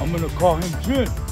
I'm gonna call him Jim.